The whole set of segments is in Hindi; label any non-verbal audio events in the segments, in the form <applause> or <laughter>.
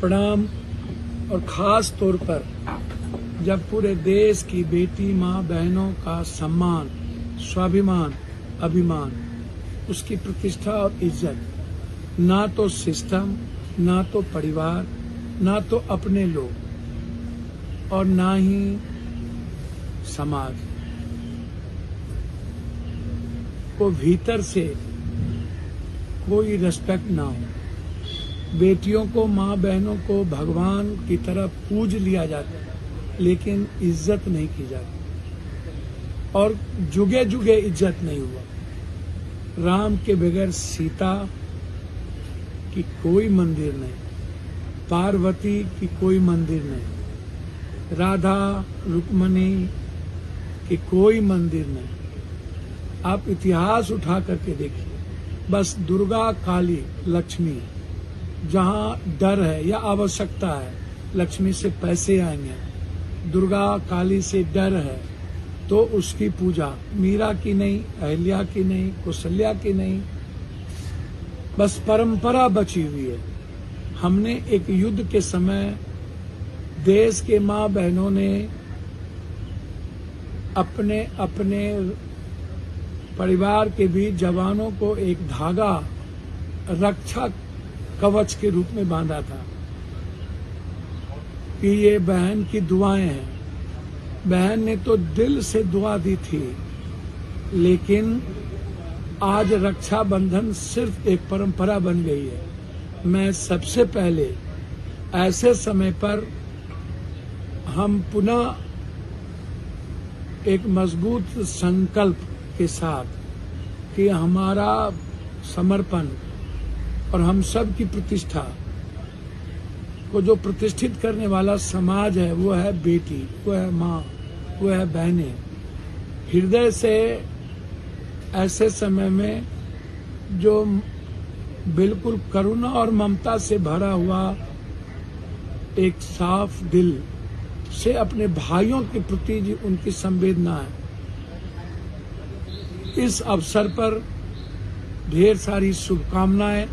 प्रणाम और खास तौर पर जब पूरे देश की बेटी माँ बहनों का सम्मान, स्वाभिमान, अभिमान, उसकी प्रतिष्ठा और इज़्ज़त, ना तो सिस्टम, ना तो परिवार, ना तो अपने लोग और ना ही समाज को भीतर से कोई रेस्पेक्ट ना हो। बेटियों को, माँ बहनों को भगवान की तरह पूज लिया जाता है, लेकिन इज़्ज़त नहीं की जाती। और जुगे जुगे इज़्ज़त नहीं हुआ। राम के बगैर सीता की कोई मंदिर नहीं, पार्वती की कोई मंदिर नहीं, राधा, रुक्मणी की कोई मंदिर नहीं। आप इतिहास उठा करके देखिए, बस दुर्गा, काली, लक्ष्मी। जहाँ डर है या आवश्यकता है, लक्ष्मी से पैसे आएँगे, दुर्गा काली से डर है तो उसकी पूजा, मीरा की नहीं, अहल्या की नहीं, कुशल्या की नहीं, बस परंपरा बची हुई है। हमने एक युद्ध के समय देश के माँ बहनों ने अपने अपने परिवार के बीच जवानों को एक धागा रक्षा कवच के रूप में बांधा था कि ये बहन की दुआएँ हैं। बहन ने तो दिल से दुआ दी थी, लेकिन आज रक्षा बंधन सिर्फ़ एक परंपरा बन गई है। मैं सबसे पहले ऐसे समय पर हम पुनः एक मज़बूत संकल्प के साथ कि हमारा समर्पण और हम सब की प्रतिष्ठा को जो प्रतिष्ठित करने वाला समाज है, वो है बेटी, वो है माँ, वो है बहनें। हृदय से ऐसे समय में जो बिल्कुल करुणा और ममता से भरा हुआ एक साफ़ दिल से अपने भाइयों के प्रति उनकी संवेदना है। इस अवसर पर ढेर सारी शुभकामनाएँ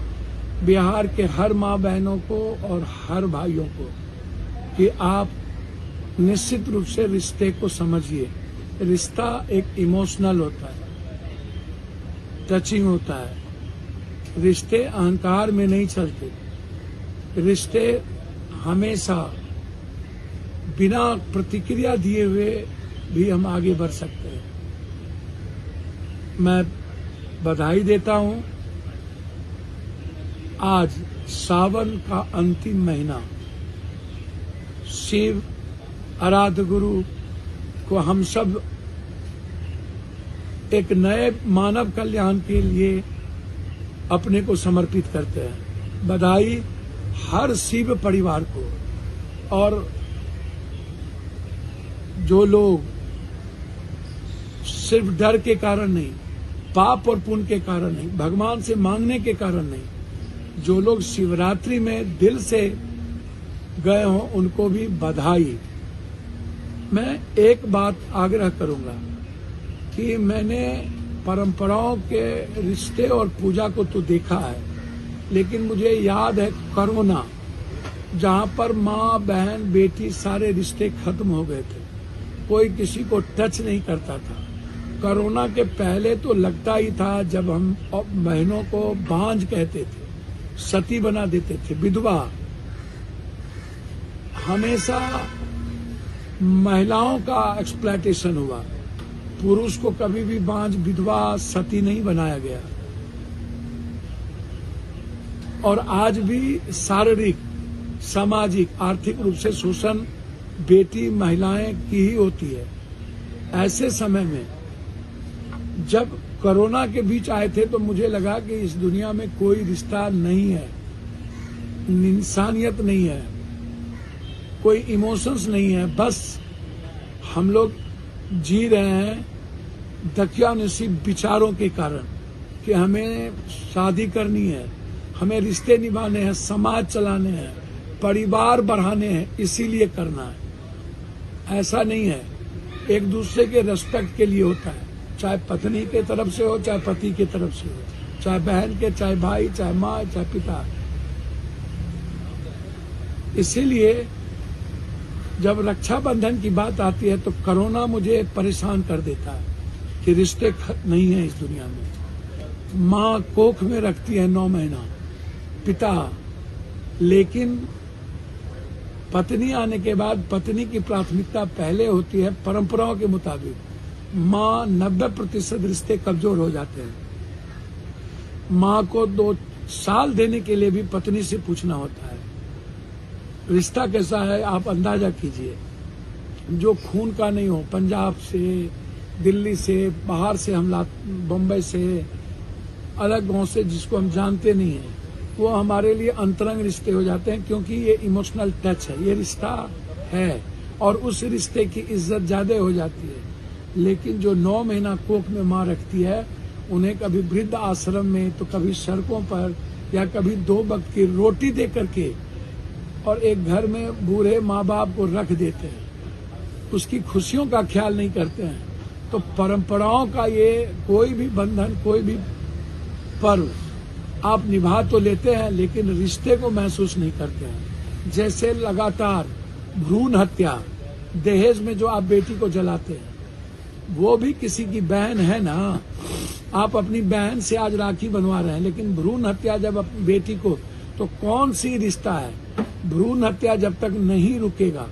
बिहार के हर माँ बहनों को और हर भाइयों को कि आप निश्चित रूप से रिश्ते को समझिए। रिश्ता एक इमोशनल होता है। टचिंग होता है। रिश्ते अहंकार में नहीं चलते। रिश्ते हमेशा बिना प्रतिक्रिया दिए हुए भी हम आगे बढ़ सकते हैं। मैं बधाई देता हूँ। आज सावन का अंतिम महीना, शिव आराध गुरु को हम सब एक नए मानव कल्याण के लिए अपने को समर्पित करते हैं। बधाई हर शिव परिवार को और जो लोग सिर्फ़ डर के कारण नहीं, पाप और पुण्य के कारण नहीं, भगवान से मांगने के कारण नहीं जो लोग शिवरात्रि में दिल से गए हों, उनको भी बधाई। मैं एक बात आग्रह करूँगा कि मैंने परंपराओं के रिश्ते और पूजा को तो देखा है, लेकिन मुझे याद है कोरोना, जहाँ पर माँ, बहन, बेटी सारे रिश्ते खत्म हो गए थे। कोई किसी को टच नहीं करता था। कोरोना के पहले तो लगता ही था जब हम बहनों को बांझ कहते थे। सती बना देते थे, विधवा। हमेशा महिलाओं का एक्सप्लाइटेशन हुआ। पुरुष को कभी भी बांझ विधवा सती नहीं बनाया गया। और आज भी शारीरिक, सामाजिक, आर्थिक रूप से शोषण बेटी महिलाएँ की ही होती है। ऐसे समय में जब कोरोना के बीच आए थे तो मुझे लगा कि इस दुनिया में कोई रिश्ता नहीं है। इंसानियत नहीं है। कोई इमोशंस नहीं है। बस हम लोग जी रहे हैं दकियानसीब विचारों के कारण कि हमें शादी करनी है, हमें रिश्ते निभाने हैं, समाज चलाने हैं, परिवार बढ़ाने हैं, इसीलिए करना है। ऐसा नहीं है। एक दूसरे के रेस्पेक्ट के लिए होता है। चाहे पत्नी के तरफ़ से हो, चाहे पति के तरफ़ से हो, चाहे बहन के, चाहे भाई, चाहे माँ, चाहे पिता। इसीलिए जब रक्षाबंधन की बात आती है तो कोरोना मुझे परेशान कर देता है कि रिश्ते नहीं है इस दुनिया में। माँ कोख में रखती है नौ महीना, पिता। लेकिन पत्नी आने के बाद पत्नी की प्राथमिकता पहले होती है, परंपराओं के मुताबिक। माँ नब्बे प्रतिशत रिश्ते कमज़ोर हो जाते हैं। माँ को दो साल देने के लिए भी पत्नी से पूछना होता है। रिश्ता कैसा है, आप अंदाज़ा कीजिए। जो खून का नहीं हो, पंजाब से, दिल्ली से, बाहर से हम बम्बई से, अलग गाँव से जिसको हम जानते नहीं है, वो हमारे लिए अंतरंग रिश्ते हो जाते हैं क्योंकि ये इमोशनल टच है, ये रिश्ता है और उस रिश्ते की इज़्ज़त ज़्यादा हो जाती है। लेकिन जो नौ महीना कोख में माँ रखती है, उन्हें कभी वृद्ध आश्रम में तो कभी सड़कों पर, या कभी दो वक्त की रोटी दे करके, और एक घर में बूढ़े माँ बाप को रख देते हैं। उसकी खुशियों का ख्याल नहीं करते हैं। तो परंपराओं का ये कोई भी बंधन, कोई भी पर्व, आप निभा तो लेते हैं, लेकिन रिश्ते को महसूस नहीं करते हैं। जैसे लगातार भ्रूण हत्या, दहेज में जो आप बेटी को जलाते हैं वो भी किसी की बहन है ना, आप अपनी बहन से आज राखी बनवा रहे हैं, लेकिन भ्रूण हत्या जब अपनी बेटी को तो कौन सी रिश्ता है? भ्रूण हत्या जब तक नहीं रुकेगा,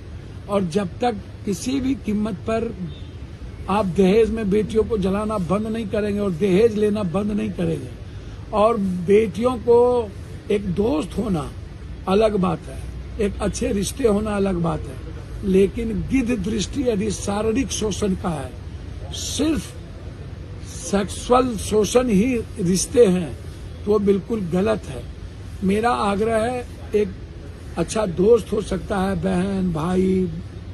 और जब तक किसी भी कीमत पर आप दहेज में बेटियों को जलाना बंद नहीं करेंगे और दहेज लेना बंद नहीं करेंगे, और बेटियों को एक दोस्त होना अलग बात है, एक अच्छे रिश्ते होना अलग बात है, लेकिन गिद्ध दृष्टि यदि शारीरिक शोषण का है सिर्फ़ सेक्सुअल शोषण ही रिश्ते हैं तो वो बिल्कुल गलत है। मेरा आग्रह है, एक अच्छा दोस्त हो सकता है, बहन, भाई,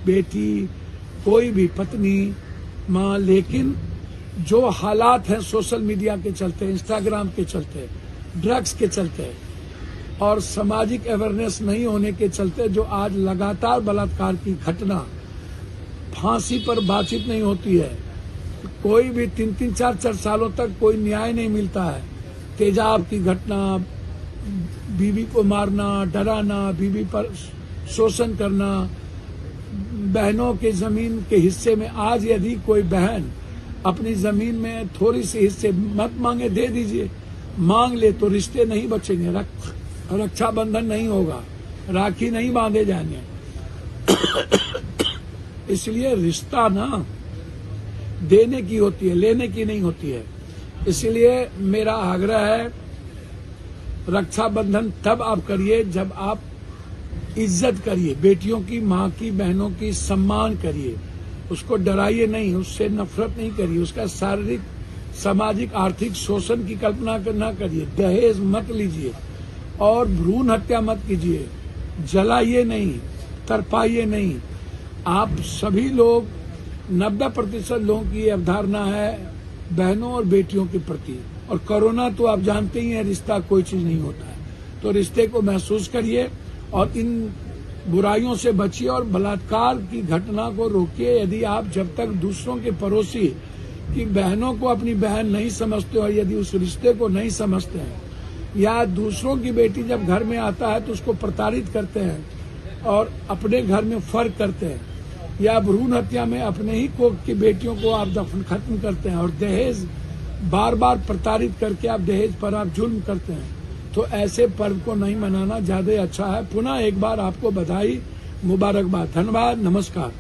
बेटी, कोई भी पत्नी, माँ, लेकिन जो हालात हैं सोशल मीडिया के चलते इंस्टाग्राम के चलते ड्रग्स के चलते, और सामाजिक अवेयरनेस नहीं होने के चलते जो आज लगातार बलात्कार की घटना, फांसी पर बातचीत नहीं होती है कोई भी तीन तीन चार चार सालों तक कोई न्याय नहीं मिलता है। तेजाब की घटना बीवी को मारना डराना बीवी पर शोषण करना बहनों के ज़मीन के हिस्से में आज यदि कोई बहन अपनी ज़मीन में थोड़ी सी हिस्से मत मांगे दे दीजिए। मांग ले तो रिश्ते नहीं बचेंगे रख, रक्षाबंधन नहीं होगा राखी नहीं बांधे जाएँगे। <coughs> इसलिए रिश्ता ना देने की होती है, लेने की नहीं होती है। इसलिए मेरा आग्रह है, रक्षाबंधन तब आप करिए जब आप इज़्ज़त करिए, बेटियों की, माँ की, बहनों की सम्मान करिए। उसको डराइए नहीं, उससे नफरत नहीं करिए, उसका शारीरिक, सामाजिक, आर्थिक शोषण की कल्पना न करिए, दहेज मत लीजिए और भ्रूण हत्या मत कीजिए। जलाइए नहीं तरपाइए नहीं। आप सभी लोग नब्बे प्रतिशत लोगों की अवधारणा है बहनों और बेटियों के प्रति। और कोरोना तो आप जानते ही हैं, रिश्ता कोई चीज़ नहीं होता है। तो रिश्ते को महसूस करिए और इन बुराइयों से बचिए और बलात्कार की घटना को रोकिए। यदि आप जब तक दूसरों के पड़ोसी की बहनों को अपनी बहन नहीं समझते और यदि उस रिश्ते को नहीं समझते हैं, या दूसरों की बेटी जब घर में आता है तो उसको प्रताड़ित करते हैं और अपने घर में फ़र्क करते हैं या भ्रूण हत्या में अपने ही कोख की बेटियों को आप दफन खत्म करते हैं और दहेज बार बार प्रताड़ित करके आप दहेज पर आप जुल्म करते हैं। तो ऐसे पर्व को नहीं मनाना ज़्यादा अच्छा है। पुनः एक बार आपको बधाई, मुबारकबाद। धन्यवाद, नमस्कार।